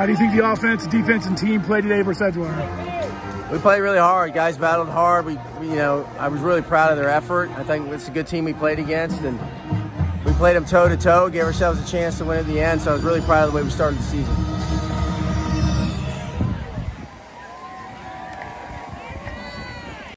How do you think the offense, defense, and team played today versus Edgewater? We played really hard. Guys battled hard. We, we, you know, I was really proud of their effort. I think it's a good team we played against, and we played them toe to toe. Gave ourselves a chance to win at the end. So I was really proud of the way we started the season.